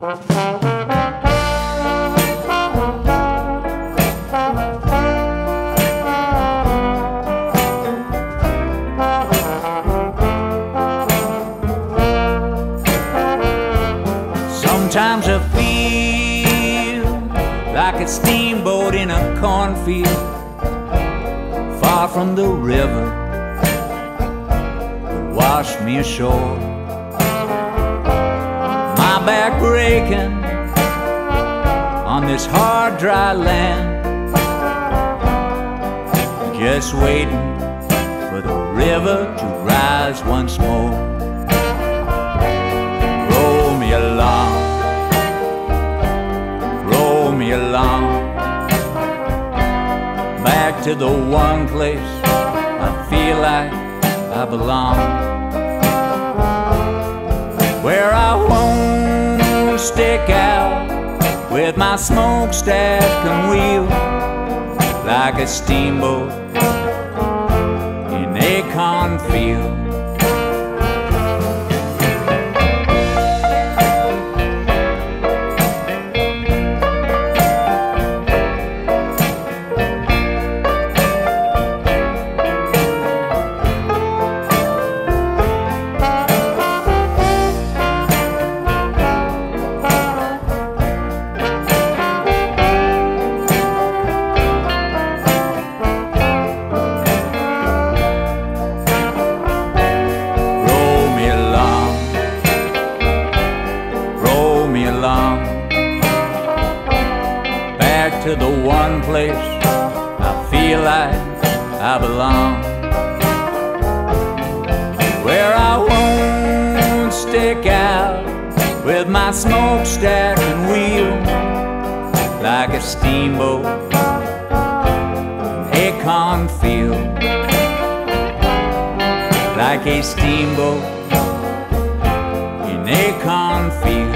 Sometimes I feel like a steamboat in a cornfield, far from the river that washed me ashore. Back breaking on this hard, dry land, just waiting for the river to rise once more. Roll me along, roll me along, back to the one place I feel like I belong, where stick out with my smokestack and wheel like a steamboat to the one place I feel like I belong, where I won't stick out with my smokestack and wheel like a steamboat in a cornfield like a steamboat in a cornfield.